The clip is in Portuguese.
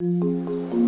Música